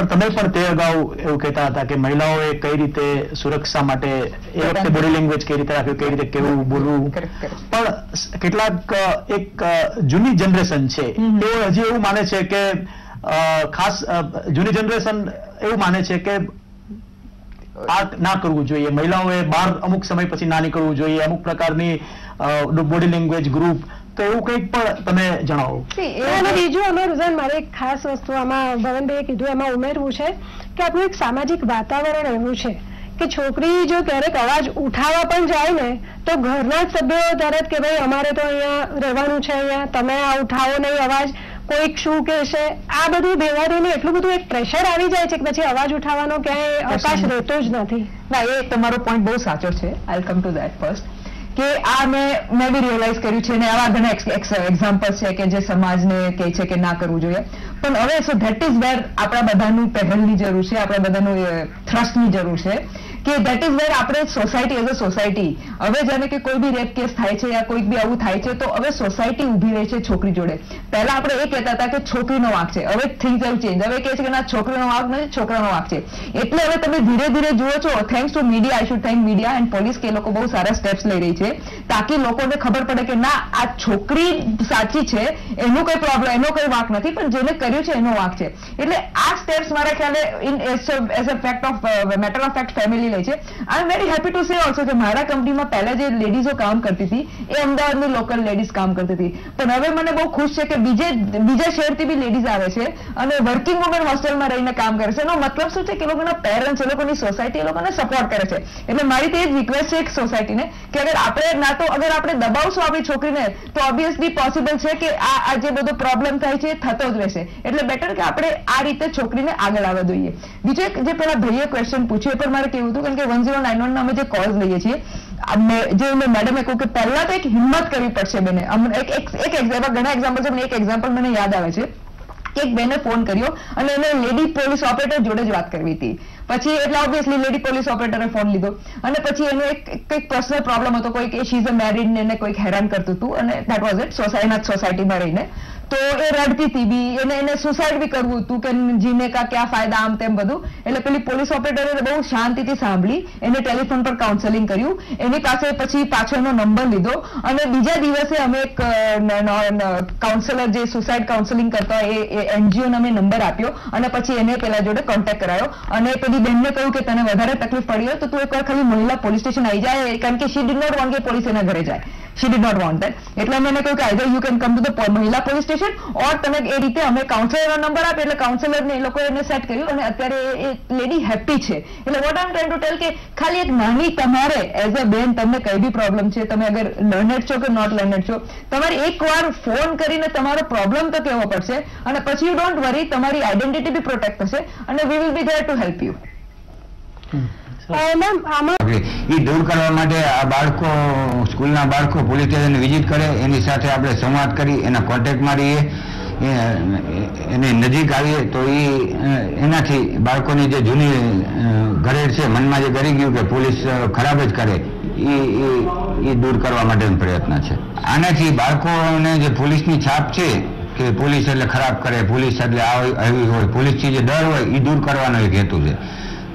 પણ તમે પણ તે અગાઉ એવું કહેતા હતા કે મહિલાઓએ કઈ રીતે સુરક્ષા માટે એ વખતે બોડી લેંગ્વેજ કઈ રીતે રાખ્યું કઈ રીતે કેવું બોલવું. પણ કેટલાક એક જૂની જનરેશન છે. તેઓ હજી એવું માને છે કે ખાસ જૂની જનરેશન એવું માને છે કે આ ના કરવું જોઈએ. મહિલાઓએ બહાર અમુક સમય પછી ના નીકળવું જોઈએ. અમુક પ્રકારની બોડી લેંગ્વેજ ગ્રુપ તો એવું કંઈક પણ તમે જણાવો અને બીજું અમે ઝન મારે એક ખાસ વસ્તુ આમાં ભવનભાઈએ કીધું એમાં ઉમેરવું છે કે આપણું એક સામાજિક વાતાવરણ એવું છે કે છોકરી જો ક્યારેક અવાજ ઉઠાવવા પણ જાય ને તો ઘરના જ સભ્યો તરત કે ભાઈ અમારે તો અહીંયા રહેવાનું છે અહીંયા તમે આ ઉઠાવો નહીં અવાજ કોઈક શું કહેશે આ બધું ભેગા થઈને એટલું બધું એક પ્રેશર આવી જાય છે કે પછી અવાજ ઉઠાવવાનો ક્યાંય અવકાશ રહેતો જ નથી. ના એ તમારો પોઈન્ટ બહુ સાચો છે. I come to that first કે આ મેં મેં બી રિયલાઇઝ કર્યું છે અને આવા ઘણા એક્ઝામ્પલ છે કે જે સમાજને કહે છે કે ના કરવું જોઈએ. પણ હવે સો ધેટ ઇઝ વેર આપણા બધાનું પહેલની જરૂર છે, આપણા બધાનું થ્રસ્ટની જરૂર છે. કે દેટ ઇઝ વેર આપણે સોસાયટી એઝ અ સોસાયટી હવે જાણે કે કોઈ બી રેપ કેસ થાય છે યા કોઈક બી આવું થાય છે, તો હવે સોસાયટી ઊભી રહે છે છોકરી જોડે. પહેલા આપણે એ કહેતા હતા કે છોકરીનો વાંક છે. હવે થિંગ્સ એવું ચેન્જ હવે કહે છે કે ના, છોકરીનો વાંક નથી, છોકરાનો વાંક છે. એટલે હવે તમે ધીરે ધીરે જુઓ છો thanks to media I should thank media and police કે લોકો બહુ સારા સ્ટેપ્સ લઈ રહી છે, તાકી લોકોને ખબર પડે કે ના, આ છોકરી સાચી છે, એનું કોઈ પ્રોબ્લેમ એનો કોઈ વાંક નથી, પણ જેને કર્યું છે એનો વાંક છે. એટલે આ સ્ટેપ્સ મારા ખ્યાલે in as a fact of matter of fact family લે છે. I am very happy to say also કે મારા કંપનીમાં પહેલા જે લેડીઝો કામ કરતી હતી, એ અમદાવાદની લોકલ લેડીઝ કામ કરતી હતી. પણ હવે મને બહુ ખુશ છે કે બીજે, બીજા શહેરથી બી લેડીઝ આવે છે અને વર્કિંગ વુમન હોસ્ટેલમાં રહીને કામ કરે છે. એનો મતલબ શું છે કે લોકોના પેરેન્ટ્સ એ લોકોની સોસાયટી એ લોકોને સપોર્ટ કરે છે. એટલે મારી તો એ જ રિક્વેસ્ટ છે એક સોસાયટીને કે અગર આપણે ના તો અગર આપણે દબાવશું આપણી છોકરીને, તો ઓબ્વિયસલી પોસિબલ છે કે આ આ જે બધો પ્રોબ્લેમ થાય છે એ થતો જ રહેશે. એટલે બેટર કે આપણે આ રીતે છોકરીને આગળ આવવા જોઈએ. બીજો એક જે પેલા ભાઈએ ક્વેશ્ચન પૂછ્યું, એ પણ મારે કેવું હતું કારણ કે વન ઝીરો નાઇન અમે જે કોલ્સ લઈએ છીએ જે મેડમે કહ્યું કે પહેલા તો એક હિંમત કરવી પડશે બેને. એક એક ઘણા એક્ઝામ્પલ છે એક એક્ઝામ્પલ મને યાદ આવે છે એક બેને ફોન કર્યો અને એને લેડી પોલીસ ઓપરેટર જોડે જ વાત કરવી હતી. પછી એટલે ઓબ્વિયસલી લેડી પોલીસ ઓપરેટરે ફોન લીધો. અને પછી એનો એક, એક- કંઈક પર્સનલ પ્રોબ્લેમ હતો, કોઈક શી ઇઝ અ મેરિડ ને એને કોઈક હેરાન કરતું હતું અને દેટ વોઝ ઇટ સોસાયટીના સોસાયટીમાં રહીને. તો એ રડતી હતી બી. એને એને સુસાઇડ બી કરવું હતું કે જીને કા ક્યાં ફાયદા આમ તેમ બધું. એટલે પેલી પોલીસ ઓપરેટરે બહુ શાંતિથી સાંભળી. એને ટેલિફોન પર કાઉન્સેલિંગ કર્યું. એની પાસે પછી પાછળનો નંબર લીધો. અને બીજા દિવસે અમે એક કાઉન્સેલર જે સુસાઇડ કાઉન્સેલિંગ કરતા એ એનજીઓ અમે નંબર આપ્યો. અને પછી એને પેલા જોડે કોન્ટેક્ટ કરાયો. અને પેલી બેનને કહ્યું કે તને વધારે તકલીફ પડી હોય તો તું એકવાર ખાલી મહિલા પોલીસ સ્ટેશન આવી જાય કારણ કે શી ડિડ નોટ વોન્ટ કે પોલીસ એના ઘરે જાય. She did not want that એટલે અમે એને કહ્યું કે either you can come to the મહિલા પોલીસ સ્ટેશન ઓર તમે એ રીતે અમે કાઉન્સેલરનો નંબર આપ્યો. એટલે કાઉન્સેલરને એ લોકોએ એને સેટ કર્યું. અને અત્યારે એ લેડી હેપી છે. એટલે વોટ આમ ટ્રાઇંગ ટુ ટેલ કે, ખાલી એક નાની તમારે એઝ અ બેન, તમને કઈ બી પ્રોબ્લેમ છે, તમે અગર લર્નેડ છો કે નોટ લર્નેડ છો, તમારે એકવાર ફોન કરીને તમારો પ્રોબ્લેમ તો કહેવો પડશે? અને પછી યુ ડોન્ટ વરી તમારી આઈડેન્ટિટી બી પ્રોટેક્ટ થશે. અને we will be there to help you એ દૂર કરવા માટે આ બાળકો, સ્કૂલના બાળકો પોલીસ સ્ટેશન વિઝિટ કરે, એની સાથે આપણે સંવાદ કરી, એના કોન્ટેક્ટમાં રહીએ એ- એને નજીક આવીએ, તો એ એનાથી બાળકોની જે જૂની ઘરેડ છે, મનમાં જે કરી ગયું કે પોલીસ ખરાબ જ કરે એ દૂર કરવા માટેનો પ્રયત્ન છે. આનાથી બાળકોને જે પોલીસની છાપ છે, કે પોલીસ એટલે ખરાબ કરે, પોલીસ એટલે આવી હોય, પોલીસથી જે ડર હોય એ દૂર કરવાનો એક હેતુ છે.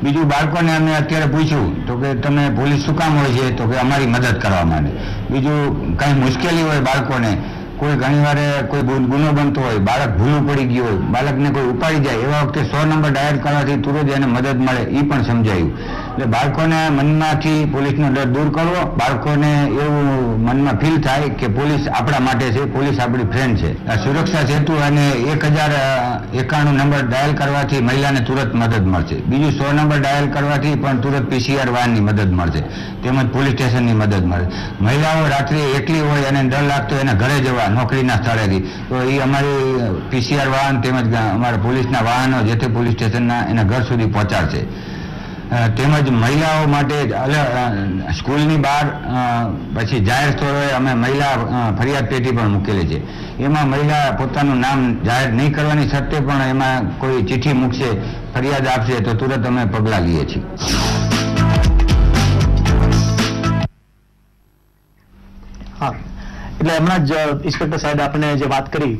બીજું બાળકોને અમે અત્યારે પૂછ્યું તો કે તમે પોલીસ શું કામ હોય છે? તો કે અમારી મદદ કરવા માટે. બીજું કાંઈ મુશ્કેલી હોય બાળકોને, કોઈ ઘણીવાર કોઈ ગુનો બનતો હોય, બાળક ભૂલું પડી ગયું હોય, બાળકને કોઈ ઉપાડી જાય, એવા વખતે સો નંબર ડાયલ કરવાથી તુરંત એને મદદ મળે એ પણ સમજાયું. એટલે બાળકોને મનમાંથી પોલીસનો ડર દૂર કરવો. બાળકોને એવું મનમાં ફીલ થાય કે પોલીસ આપણા માટે છે, પોલીસ આપણી ફ્રેન્ડ છે. આ સુરક્ષા સેતુ અને એક હજાર એકાણું નંબર ડાયલ કરવાથી મહિલાને તુરંત મદદ મળશે. બીજું સો નંબર ડાયલ કરવાથી પણ તુરંત પીસીઆર વાહનની મદદ મળશે. તેમજ પોલીસ સ્ટેશનની મદદ મળે. મહિલાઓ રાત્રે એકલી હોય અને ડર લાગતો એને ઘરે જવા, નોકરીના સ્થળેથી. તો એ અમારી પીસીઆર વાહન તેમજ અમારા પોલીસના વાહનો જે તે પોલીસ સ્ટેશનના એના ઘર સુધી પહોંચાડશે. તેમજ મહિલાઓ માટે સ્કૂલની બહાર પછી જાહેર સ્થળોએ અમે મહિલા ફરિયાદ પેટી પણ મૂકેલી છે. એમાં મહિલા પોતાનું નામ જાહેર નહીં કરવાની સત્ત્વે પણ એમાં કોઈ ચિઠ્ઠી મૂકશે, ફરિયાદ આપશે, તો તુરંત અમે પગલાં લઈએ છીએ. હા. એટલે હમણાં જ ઇન્સ્પેક્ટર સાહેબ આપણે જે વાત કરી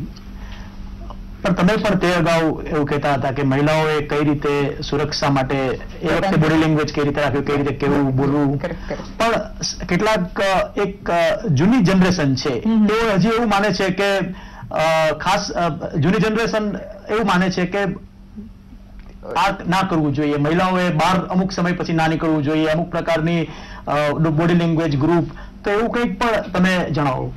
પણ તમે પણ તે અગાઉ એવું કહેતા હતા કે મહિલાઓએ કઈ રીતે સુરક્ષા માટે એ વખતે બોડી લેંગ્વેજ કઈ રીતે રાખ્યું કઈ રીતે કેવું બોલવું. પણ કેટલાક એક જૂની જનરેશન છે. તેઓ હજી એવું માને છે કે ખાસ જૂની જનરેશન એવું માને છે કે આ ના કરવું જોઈએ. મહિલાઓએ બહાર અમુક સમય પછી ના નીકળવું જોઈએ. અમુક પ્રકારની બોડી લેંગ્વેજ ગ્રુપ તો એવું કંઈક પણ તમે જણાવો.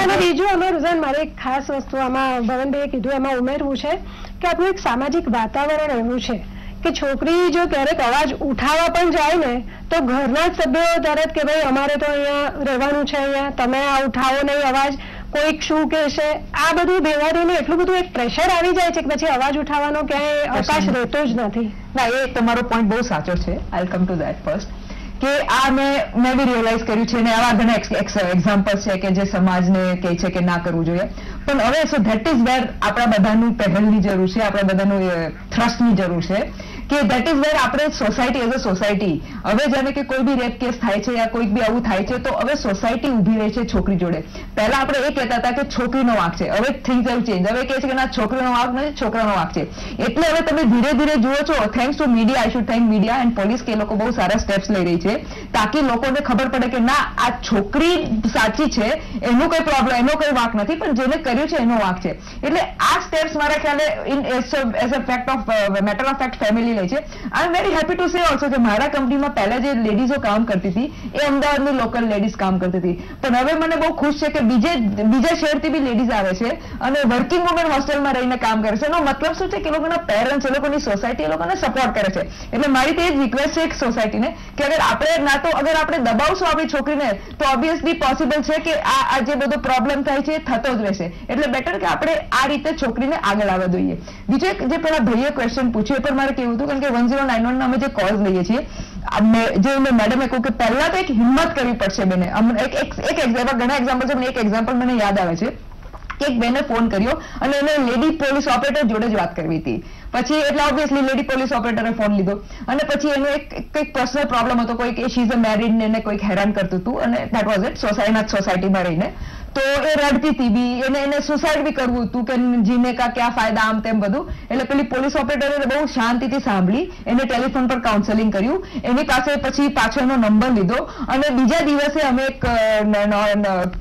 અને બીજું અમારું રુઝાન મારે એક ખાસ વસ્તુ આમાં ભવનભાઈએ કીધું એમાં ઉમેરવું છે કે આપણું એક સામાજિક વાતાવરણ એવું છે કે છોકરી જો ક્યારેક અવાજ ઉઠાવવા પણ જાય ને તો ઘરના જ સભ્યો તરત કે ભાઈ અમારે તો અહીંયા રહેવાનું છે અહીંયા તમે આ ઉઠાવો નહીં અવાજ કોઈક શું કહેશે આ બધું ભેગા એટલું બધું એક પ્રેશર આવી જાય છે કે પછી અવાજ ઉઠાવવાનો ક્યાંય અવકાશ રહેતો જ નથી. ના એ તમારો પોઈન્ટ બહુ સાચો છે. I come to that first કે આ મેં મેં બી રિયલાઇઝ કર્યું છે ને આવા ઘણા એક્ઝામ્પલ છે કે જે સમાજને કહે છે કે ના કરવું જોઈએ. પણ હવે સો ધેટ ઇઝ વેર આપણા બધાનું પહેલની જરૂર છે, આપણા બધાનું થ્રસ્ટની જરૂર છે. કે દેટ ઇઝ વેર આપણે સોસાયટી એઝ અ સોસાયટી હવે જેને કે કોઈ બી રેપ કેસ થાય છે યા કોઈક બી આવું થાય છે, તો હવે સોસાયટી ઊભી રહે છે છોકરી જોડે. પહેલા આપણે એ કહેતા હતા કે છોકરીનો વાંક છે. હવે થિંગ્સ એવું ચેન્જ હવે કહે છે કે ના, છોકરીનો વાંક નથી, છોકરાનો વાંક છે. એટલે હવે તમે ધીરે ધીરે જુઓ છો thanks to media I should thank media and police કે લોકો બહુ સારા સ્ટેપ્સ લઈ રહી છે, તાકી લોકોને ખબર પડે કે ના, આ છોકરી સાચી છે, એનું કોઈ પ્રોબ્લેમ એનો કોઈ વાંક નથી, પણ જેને કર્યું છે એનો વાંક છે. એટલે આ સ્ટેપ્સ મારા ખ્યાલે in as a fact of matter of fact family લે છે. I am very happy to say also કે મારા કંપનીમાં પહેલા જે લેડીઝો કામ કરતી હતી, એ અમદાવાદની લોકલ લેડીઝ કામ કરતી હતી. પણ હવે મને બહુ ખુશ છે કે બીજે, બીજા શહેરથી બી લેડીઝ આવે છે અને વર્કિંગ વુમેન હોસ્ટેલમાં રહીને કામ કરે છે. એનો મતલબ શું છે કે લોકોના પેરેન્ટ્સ એ લોકોની સોસાયટી એ લોકોને સપોર્ટ કરે છે. એટલે મારી તો જ રિક્વેસ્ટ છે એક સોસાયટીને કે અગર આપણે ના તો, અગર આપણે દબાવશું આપણી છોકરીને, તો ઓબ્વિયસલી પોસિબલ છે કે આ આ જે બધો પ્રોબ્લેમ થાય છે એ થતો જ રહેશે. એટલે બેટર કે આપણે આ રીતે છોકરીને આગળ આવવા જોઈએ. બીજો એક જે પેલા ભાઈએ ક્વેશ્ચન પૂછ્યું, એ પણ મારે કેવું હતું કારણ કે વન ઝીરો નાઇન વન અમે જે કોલ્સ લઈએ છીએ જે મેં મેડમે કહ્યું કે પહેલા તો એક હિંમત કરવી પડશે બેને. એક એક ઘણા એક્ઝામ્પલ છે એક એક્ઝામ્પલ મને યાદ આવે છે. કે એક બેને ફોન કર્યો અને એને લેડી પોલીસ ઓપરેટર જોડે જ વાત કરવી હતી. પછી એટલે ઓબ્વિયસલી લેડી પોલીસ ઓપરેટરે ફોન લીધો. અને પછી એનો એક કંઈક પર્સનલ પ્રોબ્લેમ હતો, કોઈક એ શીઝ અ મેરિડ ને એને કોઈક હેરાન કરતું હતું અને દેટ વોઝ ઇટ સોસાયટી સોસાયટીમાં રહીને. તો એ રડતી હતી બી. એને એને સુસાઇડ બી કરવું હતું કે જીને કા ક્યાં ફાયદા આમ તેમ બધું. એટલે પેલી પોલીસ ઓપરેટરે બહુ શાંતિથી સાંભળી, એને ટેલિફોન પર કાઉન્સેલિંગ કર્યું. એની પાસે પછી પાછો એનો નંબર લીધો અને બીજા દિવસે અમે એક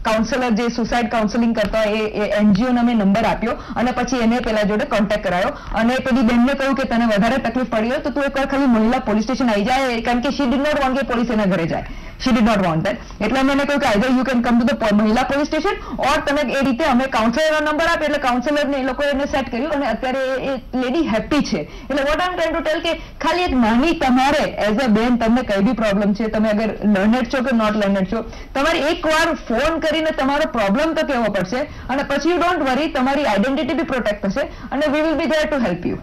કાઉન્સેલર જે સુસાઇડ કાઉન્સેલિંગ કરતા એ એનજીઓને અમે નંબર આપ્યો અને પછી એને પેલા જોડે કોન્ટેક્ટ કરાયો. અને પેલી બહેનને કહ્યું કે તને વધારે તકલીફ પડી હોય તો તું એકવાર ખાલી મહિલા પોલીસ સ્ટેશન આવી જાય, કારણ કે શી ડિડ નોટ વોન્ટ કે પોલીસ એના ઘરે જાય. She did not want that એટલે અમે એને કહ્યું કે either you can come to the મહિલા પોલીસ સ્ટેશન ઓર તમે એ રીતે અમે કાઉન્સેલરનો નંબર આપ્યો એટલે કાઉન્સેલરને એ લોકોએ એને સેટ કર્યું અને અત્યારે એ લેડી હેપી છે. એટલે વોટ આમ ટ્રાઇંગ ટુ ટેલ કે ખાલી એક નાની તમારે એઝ અ બેન તમને કઈ બી પ્રોબ્લેમ છે, તમે અગર લર્નેડ છો કે નોટ લર્નેડ છો, તમારે એકવાર ફોન કરીને તમારો પ્રોબ્લેમ તો કહેવો પડશે અને પછી યુ ડોન્ટ વરી તમારી આઈડેન્ટિટી બી પ્રોટેક્ટ થશે અને we will be there to help you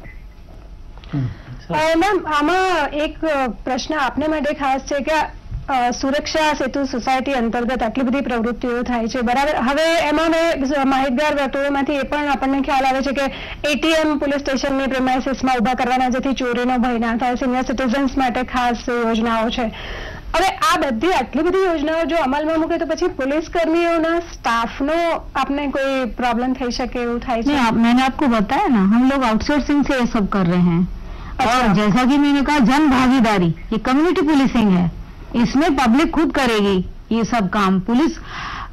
ma'am આમાં એક પ્રશ્ન આપને માટે ખાસ છે કે સુરક્ષા સેતુ સોસાયટી અંતર્ગત આટલી બધી પ્રવૃત્તિઓ થાય છે બરાબર હવે એમાં મેં માહિતગાર વર્તુળોમાંથી એ પણ આપણને ખ્યાલ આવે છે કે એટીએમ પોલીસ સ્ટેશનની પ્રેમાઇસીસમાં ઊભા કરવાના જેથી ચોરીનો ભય ના થાય સિનિયર સિટીઝન્સ માટે ખાસ યોજનાઓ છે હવે આ બધી આટલી બધી યોજનાઓ જો અમલમાં મૂકે તો પછી પોલીસ કર્મીઓના સ્ટાફનો આપને કોઈ પ્રોબ્લેમ થઈ શકે એવું થાય नहीं છે आप, मैंने आपको बताया ना हम लोग आउटसोर्सिंग से ये सब कर रहे हैं और अच्छा। जैसा कि मैंने कहा जन भागीदारी ये कम्युनिटी पुलिसिंग है इसमें पब्लिक खुद करेगी ये सब काम पुलिस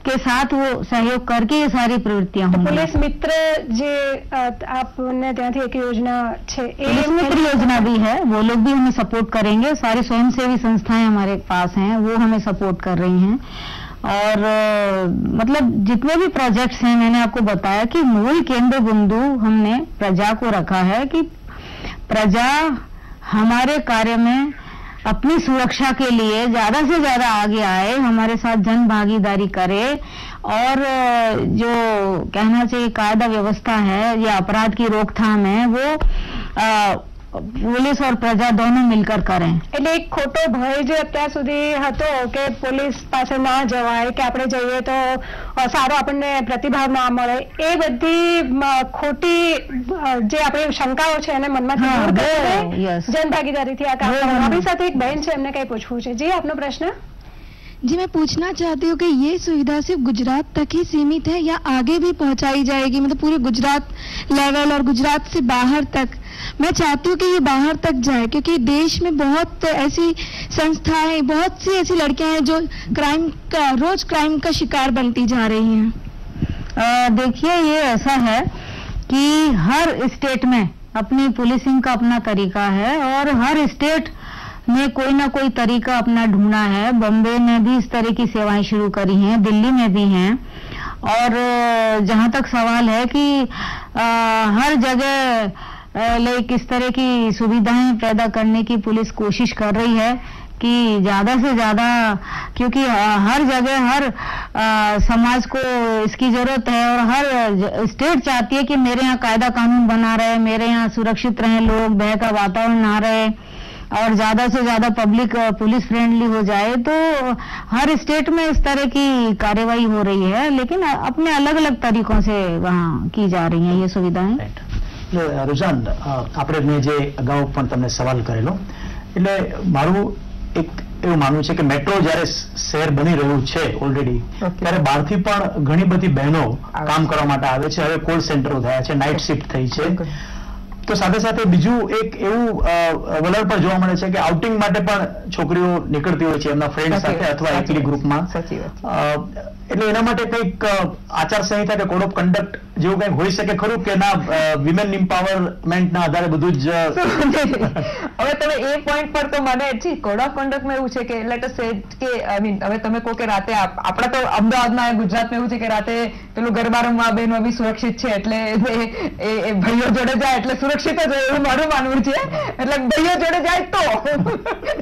के साथ वो सहयोग करके ये सारी प्रवृत्तियां તો होंगी પોલીસ મિત્ર જે અ, આપને ત્યાંથી એક યોજના છે એ पुलिस मित्र योजना भी है वो लोग भी हमें सपोर्ट करेंगे सारी स्वयंसेवी संस्थाएं हमारे पास हैं वो हमें सपोर्ट कर रही हैं और अ, मतलब जितने भी प्रोजेक्ट्स हैं मैंने आपको बताया कि मूल केंद्र बिंदु हमने प्रजा को रखा है कि प्रजा हमारे कार्य में अपनी सुरक्षा के लिए ज़्यादा से ज़्यादा आगे आए हमारे साथ जन भागीदारी करे और जो कहना चाहिए कायदा व्यवस्था है या अपराध की रोकथाम है वो अ, પોલીસ ઓર પ્રજા દોનો મિલકર કરે. એટલે એક ખોટો ભય જે અત્યાર સુધી હતો કે પોલીસ પાસે ના જવાય કે આપણે જઈએ તો સારો આપણને પ્રતિભાવ ના મળે એ બધી ખોટી જે આપણે શંકાઓ છે એને મનમાં જન ભાગીદારીથી આ કામ આપણી સાથે એક બહેન છે એમને કઈ પૂછવું છે? જી આપનો પ્રશ્ન? जी, मैं पूछना चाहती हूँ कि ये सुविधा सिर्फ़ गुजरात तक ही सीमित है या आगे भी पहुंचाई जाएगी? मतलब पूरे गुजरात लेवल और गुजरात से बाहर तक। मैं चाहती हूँ कि ये बाहर तक जाए, क्योंकि देश में बहुत ऐसी संस्थाएँ, बहुत सी ऐसी लड़कियाँ हैं जो क्राइम का, रोज क्राइम का शिकार बनती जा रही हैं। देखिए, ये ऐसा है कि हर स्टेट में अपनी पुलिसिंग का अपना तरीका है और हर स्टेट ने कोई ना कोई तरीका अपना ढूंढा है। बम्बे ने भी इस तरह की सेवाएँ शुरू करी हैं दिल्ली में भी हैं। और जहाँ तक सवाल है कि अ, हर जगह लाइक इस तरह की सुविधाएँ पैदा करने की पुलिस कोशिश कर रही है कि ज़्यादा से ज़्यादा क्योंकि हर जगह हर अ, समाज को इसकी ज़रूरत है और हर स्टेट चाहती है कि मेरे यहाँ कायदा कानून बना रहे मेरे यहाँ सुरक्षित रहे लोग भय का वातावरण ना रहे। और ज्यादा से ज्यादा पब्लिक अ, पुलिस फ्रेंडली हो जाए तो हर स्टेट में इस तरह की कार्यवाही हो रही है लेकिन अ, अपने अलग अलग तरीकों से वहाँ की जा रही हैं ये सुविधाएं રાઈટ એટલે રુઝાન અ, આપણે મેં જે અગાઉ પણ તમને સવાલ કરેલો એટલે મારું એક એવું માનવું છે કે મેટ્રો જ્યારે શ- શહેર બની રહ્યું છે ઓલરેડી Okay. ત્યારે બહારથી પણ ઘણી બધી બહેનો આવે કામ છે. કરવા માટે આવે છે હવે કોલ સેન્ટરો થયા છે નાઇટ શિફ્ટ થઈ છે Okay. તો સાથે સાથે બીજું એક એવું વલણ પણ જોવા મળે છે કે આઉટિંગ માટે પણ છોકરીઓ નીકળતી હોય છે એમના ફ્રેન્ડ સાથે અથવા એકલી ગ્રુપમાં એટલે એના માટે કંઈક અ, આચારસંહિતા કે કોડ ઓફ કન્ડક્ટ જેવું કંઈક હોઈ શકે ખરું કે ના વિમેન એમ્પાવરમેન્ટના આધારે બધું જ હવે તમે એ પોઈન્ટ પર તો મને જી કોડ ઓફ કન્ડક્ટમાં એવું છે કે લેટ અસ કે આઈ મીન હવે તમે કહો કે રાતે આપણા તો અમદાવાદમાં ગુજરાતમાં એવું છે કે રાતે પેલું ગરબા રમવા બહેનો બી સુરક્ષિત છે એટલે એ- ભાઈઓ જોડે જાય એટલે સુરક્ષિત જ એવું મારું માનવું છે. એટલે ભાઈઓ જોડે જાય તો.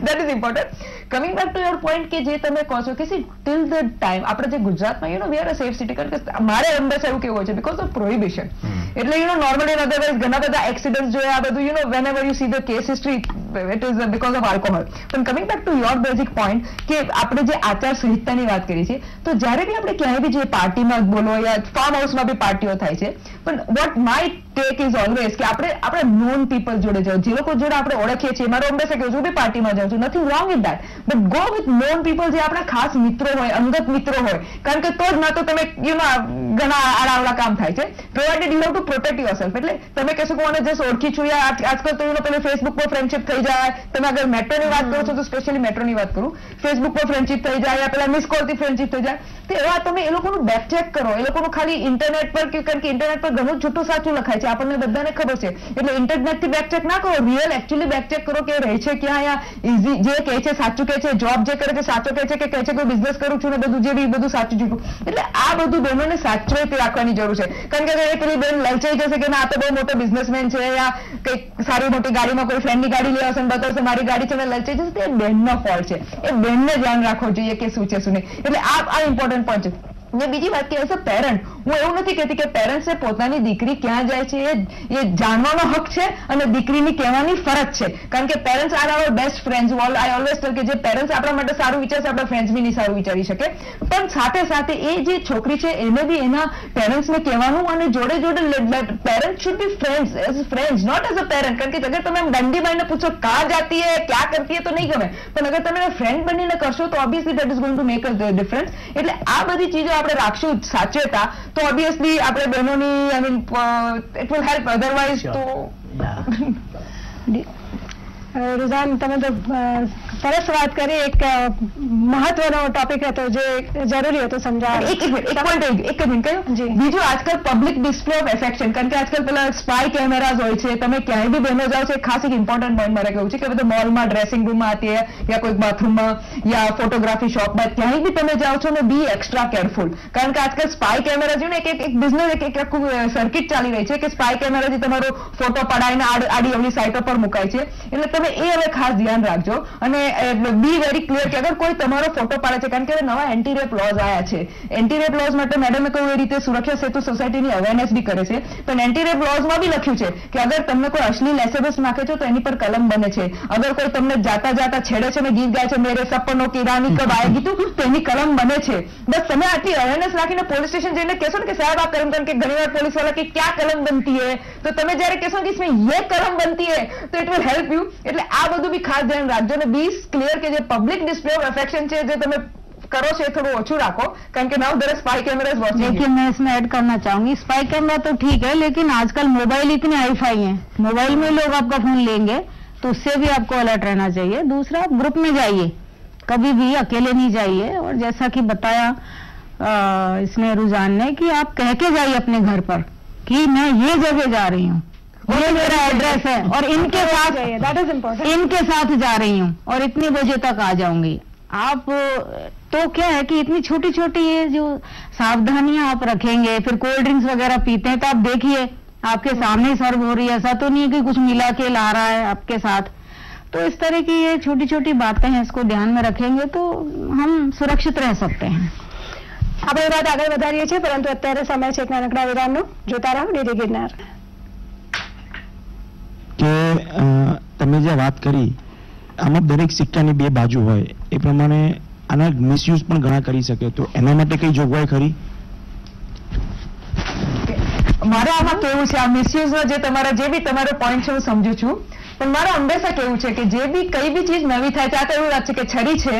That is important coming back to your point કે જે તમે કહો છો કે સી ટિલ ધ ટાઈમ આપણે જે ગુજરાતમાં you know we are a safe city કારણ કે મારે હંમેશા એવું કેવું છે બીકોઝ ઓફ પ્રોહિબિશન એટલે યુ નો નોર્મલી અધરવાઇઝ ઘણા બધા એક્સિડન્ટ જોયા આ બધું you know whenever you see the case history it is because of alcohol પણ coming back to your basic point કે આપણે જે આચાર સંહિતાની વાત કરી છે, તો જ્યારે બી આપણે ક્યાંય બી જે પાર્ટીમાં બોલો, યા ફાર્મ હાઉસમાં બી પાર્ટીઓ થાય છે, પણ what my take is always કે આપણે આપણે નોન પીપલ જોડે જાઓ જે લોકો જોડે આપણે ઓળખીએ છીએ મારો હંમેશા કેવું છું બી પાર્ટીમાં જાઉં છું. નથી wrong in that but go with known people જે આપણા ખાસ મિત્રો હોય, અંગત મિત્રો હોય. કારણ કે તો જ ના તો તમે યુ નો ઘણા આડાવડા કામ થાય છે. Provided you have to protect your self એટલે તમે કહેશો કે મને જસ્ટ ઓળખી છું યા આજકાલ તો યુ નો ફેસબુક પર ફ્રેન્ડશિપ થઈ જાય. તમે અગર મેટ્રોની વાત કરો છો, તો સ્પેશિયલી મેટ્રોની વાત કરું. ફેસબુક પર ફ્રેન્ડશિપ થઈ જાય, યા પેલા મિસ કોલથી ફ્રેન્ડશિપ થઈ જાય. તો એવા તમે એ લોકોનું બેક ચેક કરો. એ લોકોનું ખાલી ઇન્ટરનેટ પર કે કારણ કે ઇન્ટરનેટ પર ઘણું જૂઠું સાચું લખાય છે. આપણને બધાને ખબર છે. એટલે ઇન્ટરનેટથી બેક ચેક ના કરો. રિયલ એકચ્યુઅલી બેક ચેક કરો કે રહે છે ક્યાં યા? ઇઝી જે કહે છે સાચું કહે છે. જોબ જે કરે છે સાચો કહે છે કે કહે છે કે બિઝનેસ કરું છું ને બધું જે બી બધું સાચું જૂઠું એટલે આ બધું બહેનોને સાચવેતી રાખવાની જરૂર છે. કારણ કે એ પેલી બેન લલચાઈ જશે કે ના, આ તો બહુ મોટો બિઝનેસમેન છે યા કંઈક સારી મોટી ગાડીમાં કોઈ ફ્રેન્ડની ગાડી લેવા હશે ને બતાવશે મારી ગાડી છે ને લલચાઈ જશે, તો એ બેનનો ફોલ્ટ છે. એ બહેનને ધ્યાન રાખવો જોઈએ કે શું છે, શું નહીં. એટલે આ ઇમ્પોર્ટન્ટ પોઈન્ટ છે ને બીજી વાત કે એઝ અ પેરેન્ટ હું એવું નથી કહેતી કે પેરેન્ટ્સે પોતાની દીકરી ક્યાં જાય છે એ જાણવાનો હક છે અને દીકરીની કહેવાની ફરજ છે. કારણ કે parents are our best friends all I always tell કે જે પેરેન્ટ્સ આપણા માટે સારું વિચારશે, આપણા ફ્રેન્ડ્સ બી નહીં સારું વિચારી શકે. પણ સાથે સાથે એ જે છોકરી છે, એને બી એના પેરેન્ટ્સને કહેવાનું અને જોડે જોડે parent should be friends as friends not as a parent કારણ કે અગર તમે દંડીબાઈને પૂછો કા જાતી હે? ક્યાં કરતી હે? તો નહીં ગમે. પણ અગર તમે ફ્રેન્ડ બનીને કરશો, તો obviously that is going to make a difference એટલે આ બધી ચીજો આપણે રાખશું સાચેતા તો ઓબ્વિયસલી આપણે બહેનોની I mean it will help otherwise તો. રુઝાન તમે તો સરસ વાત કરી. એક મહત્વનો ટોપિક હતો જે જરૂરી હતો સમજાવવાનો. એક એક મિનિટ એક પોઈન્ટ એક જ મિનિટ કહ્યું? બીજું આજકાલ પબ્લિક ડિસ્પ્લે ઓફ એફેક્શન કારણ કે આજકાલ પેલા સ્પાય કેમેરાઝ હોય છે તમે ક્યાંય બી બહેનો જાઓ છો એક ખાસ એક ઇમ્પોર્ટન્ટ પોઈન્ટ મારે કહ્યું છે કે બધા મોલમાં ડ્રેસિંગ રૂમમાં આતી યા કોઈ બાથરૂમમાં યા ફોટોગ્રાફી શોપમાં ક્યાંય બી તમે જાઓ છો ને બી એક્સ્ટ્રા કેરફુલ કારણ કે આજકાલ સ્પાય કેમેરા છે ને એક એક- બિઝનેસ એક એક આખું સર્કિટ ચાલી રહી છે કે સ્પાય કેમેરાથી તમારો ફોટો પડાવીને આડ- આડી અવળી સાઇટો પર મુકાય છે. એટલે તમે એ હવે ખાસ ધ્યાન રાખજો. અને બી વેરી ક્લિયર કે અગર કોઈ તમારો ફોટો પાડે છે, કારણ કે નવા એન્ટી રેપ લોઝ આવ્યા છે. એન્ટી રેપ લોઝ માટે મેડમે કહ્યું એ રીતે સુરક્ષા સેતુ સોસાયટીની અવેરનેસ બી કરે છે. પણ એન્ટી રેપ લોઝમાં બી લખ્યું છે કે અગર તમને કોઈ અશ્લીલ એસએમએસ નાખે છે, તો એની પર કલમ બને છે. અગર કોઈ તમને જાતા જાતા છેડે છે ને ગીત ગાય છે, મેરે સપનો કિરાની કબ આય ગીતું તો એની કલમ બને છે. બસ તમે આટલી અવેરનેસ રાખીને પોલીસ સ્ટેશન જઈને કહેશો ને કે સાહેબ આ કલમ કારણ કે ઘણીવાર પોલીસવાળા કે ક્યાં કલમ બનતી હે? તો તમે જયારે કહેશો કે કલમ બનતી હે, તો ઇટ વિલ હેલ્પ યુ એટલે આ બધું બી ખાસ ધ્યાન રાખજો ને. બીસ क्लियर के पब्लिक डिस्प्ले ऑफ़ एफेक्शन है છે જે करो से थोड़ा ओछू रखो कारण के now there spy cameras watching लेकिन मैं इसमें ऐड करना चाहूँगी। स्पाई कैमरा तो ठीक है लेकिन आजकल मोबाइल इतने हाईफाई है। मोबाइल में लोग आपका फ़ोन लेंगे तो उससे भी आपको अलर्ट रहना चाहिए। दूसरा ग्रुप में जाइए। कभी भी अकेले नहीं जाइए। और जैसा कि बताया आ, इसने रुझान ने कि आप कह के जाइए अपने घर पर कि मैं ये जगह जा रही हूँ। ये मेरा एड्रेस है और इनके साथ दैट इज इम्पोर्टेंट इनके साथ जा रही हूँ और इतनी बजे तक आ जाऊंगी आप तो क्या है कि इतनी छोटी छोटी ये जो सावधानियां आप रखेंगे फिर कोल्ड ड्रिंक्स वगैरह पीते हैं तो आप देखिए आपके सामने ही सर्व हो रही है ऐसा तो नहीं है कि कुछ मिला के ला रहा है आपके साथ तो इस तरह की ये छोटी छोटी बातें हैं इसको ध्यान में रखेंगे तो हम सुरक्षित रह सकते हैं આપણે વાત આગળ વધારીએ છીએ પરંતુ અત્યારે સમય છે એક નાનકડા વિરામનો જોતા રહો ડીડી ગિરનાર તમે જે વાત કરી, આમાં દરેક સિક્કાની બે બાજુ હોય. એ પ્રમાણે આના મિસયુઝ પણ ઘણા કરી શકે. તો એના માટે કઈ જોગવાઈ ખરી? મારે આમાં કેવું છે, આ મિસયુઝ જે તમારા, જે બી તમારો પોઈન્ટ છે, હું સમજુ છું. પણ મારે હંમેશા કેવું છે કે જે બી કઈ બી ચીજ નવી થાય આ તો એવું લાગશે કે છરી છે.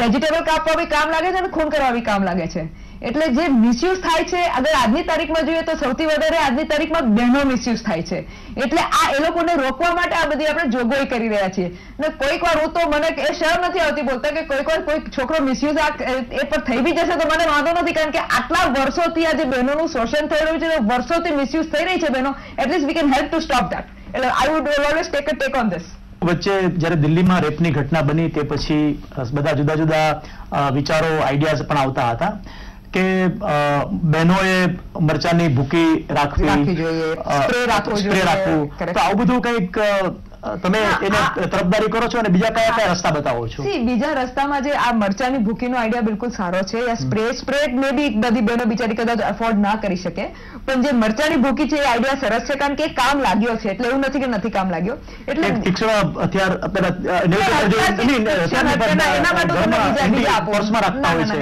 વેજીટેબલ કાપવા બી કામ લાગે છે અને ખૂન કરવા બી કામ લાગે છે. એટલે જે મિસયુઝ થાય છે, અગર આજની તારીખમાં જોઈએ તો સૌથી વધારે આજની તારીખમાં બહેનો મિસયુઝ થાય છે. એટલે આ એ લોકોને રોકવા માટે આ બધી આપણે જોગવાઈ કરી રહ્યા છીએ. ને કોઈક વાર હું તો મને એ શરમ નથી આવતી બોલતા કે કોઈક વાર કોઈ છોકરો મિસયુઝ એ પર થઈ બી જશે તો મને વાંધો નથી, કારણ કે આટલા વર્ષોથી આ જે બહેનોનું શોષણ થઈ રહ્યું છે, વર્ષોથી મિસયુઝ થઈ રહી છે બહેનો at least we can help to stop that એટલે I would always take a take on this વચ્ચે જ્યારે દિલ્હીમાં રેપની ઘટના બની તે પછી બધા જુદા જુદા વિચારો આઈડિયાઝ પણ આવતા હતા. કે બહેનોએ મરચાની ભૂકી રાખવી સ્પ્રે રાખવો તો આવું બધું કંઈક તમે એને તરફદારી કરો છો અને બીજા કયા કયા રસ્તા બતાવો છો? સી બીજા રસ્તામાં જે આ મરચાની ભૂકીનો આઈડિયા બિલકુલ સારો છે. યા સ્પ્રે સ્પ્રે મે બી બધી બહેનો બિચારી કદાચ એફોર્ડ ના કરી શકે. પણ જે મરચાની ભૂકી છે એ આઈડિયા સરસ છે કારણ કે કામ લાગ્યો છે. એટલે એવું નથી કે નથી કામ લાગ્યો. એટલે તીક્ષ્ણ હથિયાર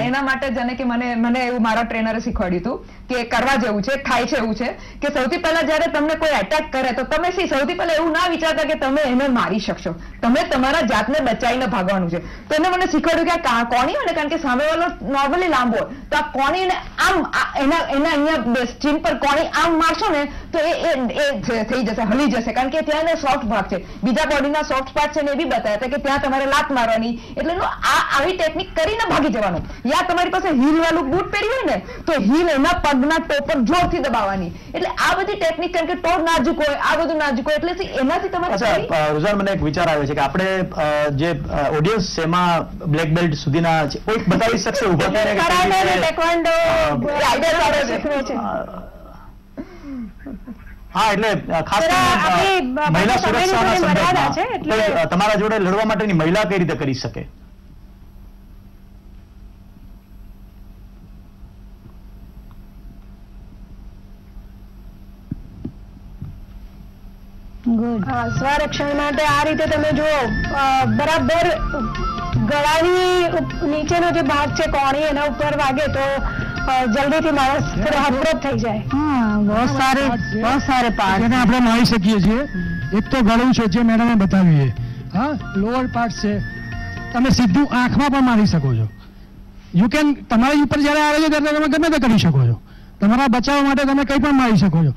એના માટે જાણે કે મને મને એવું મારા ટ્રેનરે શીખવાડ્યું હતું કે કરવા જેવું છે થાય છે એવું છે કે સૌથી પહેલા જ્યારે તમને કોઈ એટેક કરે તો તમે સી સૌથી પહેલા એવું ના વિચારતા કે તમે એને મારી શકશો. તમે તમારા જાતને બચાવીને ભાગવાનું છે. તો એને મને શીખવાડ્યું કે આ કોણી ને કારણ કે સામેવાળો નોર્મલી લાંબો તો આ કોણીને આમ, આ- એના એના અહીંયા ચીન પર કોણી આમ મારશો ને તો એ એ- થઈ જશે હલી જશે. કારણ કે ત્યાં એને સોફ્ટ ભાગ છે. બીજા બોડીના સોફ્ટ પાર્ટ છે ને એ બી બતાવ્યા હતા કે ત્યાં તમારે લાત મારવાની. એટલે આ આવી ટેકનિક કરીને ભાગી જવાનું. યા તમારી પાસે હીલ વાળું બૂટ પહેર્યું હોય ને તો હીલ એના પગના ટો પર જોરથી દબાવવાની. એટલે આ બધી ટેકનિક કારણ કે ટો નાજુક હોય આ બધું નાજુક હોય એટલે એનાથી તમારે રુઝાન મને એક વિચાર આવ્યો છે કે આપણે જે ઓડિયન્સ છે એમાં બ્લેક બેલ્ટ સુધીના કોઈ બતાવી શકશે? ઊભા ટેકવાન્ડો અ, આઈડિયા સારો છે. શીખવે છે હા એટલે ખાસ કરીને, મહિલા સુરક્ષાના સંદર્ભમાં તમારા જોડે લડવા માટેની મહિલા કઈ રીતે કરી શકે? સ્વરક્ષણ માટે આ રીતે તમે અ, બરાબર ગળાની નીચેનો જે ભાગ છે કોણી એના ઉપર વાગે તો જલ્દી થી માણસ હતપ્રત થઈ જાય. બહુ સારે બહુ સારે પાર્ટ જેને આપણે માણી શકીએ છીએ એક તો ગળું છે જે મેડમે બતાવ્યું હા લોઅર પાર્ટ છે. તમે સીધું આંખમાં પણ મારી શકો છો. યુ કેન તમારી ઉપર જ્યારે આવે છે ત્યારે તમે ગમે તે કરી શકો છો. તમારા બચાવ માટે તમે કંઈ પણ મારી શકો છો.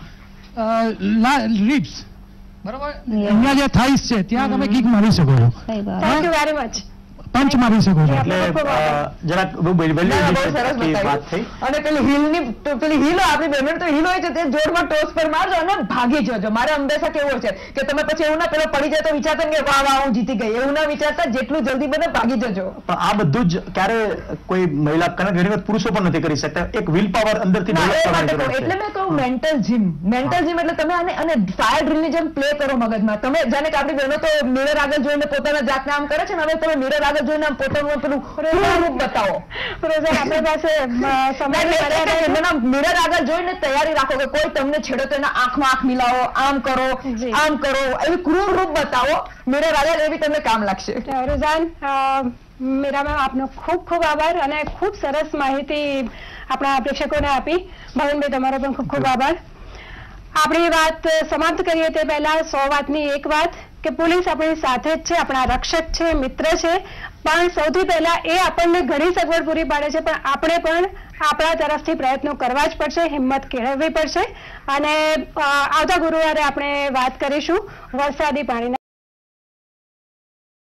લિપ્સ બરાબર? અહીંયા જે થાઈસ છે ત્યાં તમે કિક મારી શકો છો. Thank you very much punch મારી શકો છો. એટલે જરાક વાત થઈ. અને પેલી હીલની તો પેલી હીલો આપણી બેમેન તો હીલો હોય છે તે જોરમાં ટોસ પર મારજો અને ભાગી જજો મારે હંમેશા કેવો છે કે તમે પછી એવું ના પેલો પડી જાય તો વિચારતા ને કે વાહ વાહ હું જીતી ગઈ. એવું ના વિચારતા જેટલું જલ્દી બને ભાગી જજો પણ આ બધું જ ક્યારે કોઈ મહિલા કારણ કે ઘણી વખત પુરુષો પણ નથી કરી શકતા. એક વિલ પાવર અંદરથી એટલે મેં કહું મેન્ટલ જીમ મેન્ટલ જીમ એટલે તમે આને અને ફાયર ડ્રીલની જેમ પ્લે કરો મગજમાં. તમે જાણે કે આપણી બહેનો તો મિરર આગળ જોઈને પોતાના જાતને આમ કરે છે ને હવે તમે મિરર આગળ જોઈને પોતાનું પેલું રૂપ બતાવો. આપણી પાસે મિરર આગળ જોઈને તૈયારી રાખો કે કોઈ તમને છેડો તો એના આંખમાં આંખ મિલાવો આમ કરો આમ કરો એવી ક્રૂર રૂપ બતાવો. મિરર આગળ એવી તમને કામ લાગશે. રોઝાન મીરા મેમ આપનો ખૂબ ખૂબ આભાર અને ખૂબ સરસ માહિતી આપણા પ્રેક્ષકોને આપી. ભવનભાઈ તમારો પણ ખૂબ ખૂબ આભાર. આપણી વાત સમાપ્ત કરીએ તે પહેલા સો વાતની એક વાત કે પોલીસ આપણી સાથે જ છે આપણા રક્ષક છે મિત્ર છે. પણ સૌથી પહેલા એ આપણને ઘણી સગવડ પૂરી પાડે છે, પણ આપણે પણ આપણા તરફથી પ્રયત્નો કરવા જ પડશે, હિંમત કેળવવી પડશે. અને આવતા ગુરુવારે આપણે વાત કરીશું વરસાદી પાણીના